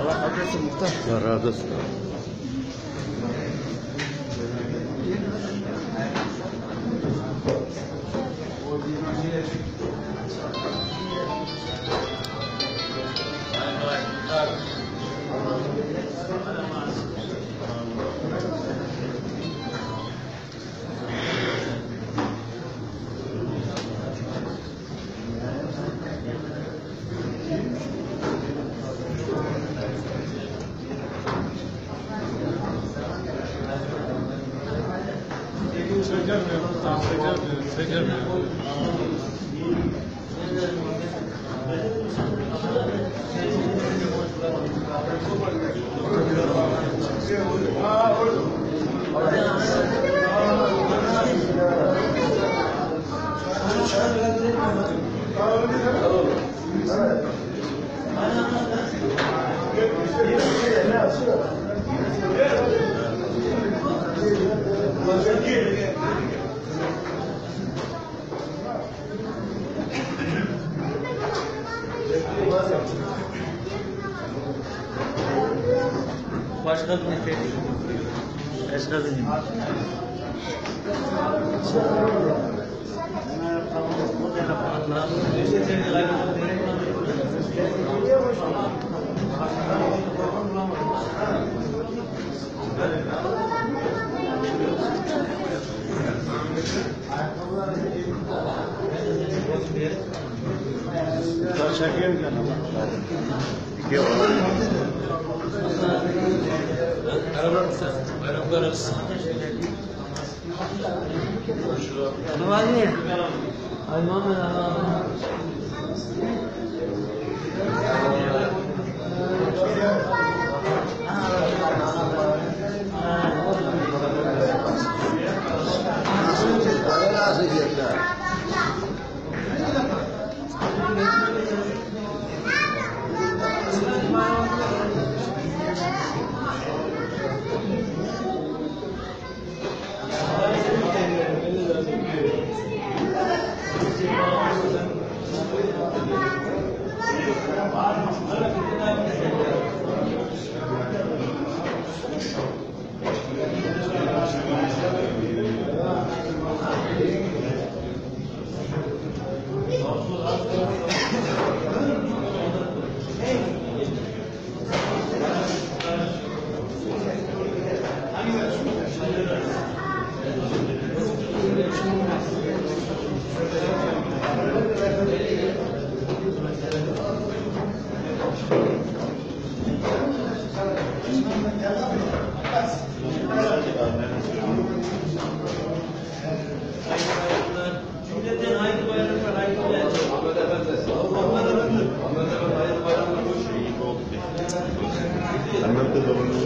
Allah kabul etsin muhtar. Allah razı olsun. Becermiyorum. Becermiyorum. Becermiyorum. Evet. Evet. Başka bir nefes. Başka bir nefes. Var ya. Ay Muhammed Allah. Cümleten hayırlı bayramlar, hayırlı bayramlar. Annem de babamın Thank Anlattı da bunu